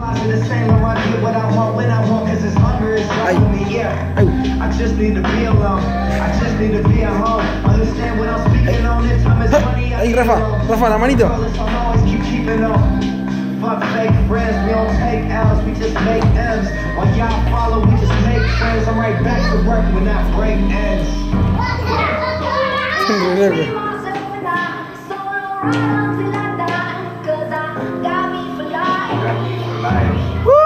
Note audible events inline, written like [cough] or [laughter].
The same when I get what I want when I want, cause it's hunger is Ay. me, yeah. I just need to be alone. I just need to be at home. Understand what I'm speaking on. This time is money. I Rafa. Rafa, la manito. Regardless, I'll always keep keeping on. Fuck fake friends, we don't take L's, we just make M's. While y'all follow, we just make friends. I'm right back to work when that break ends. Increíble. [laughs] Woo!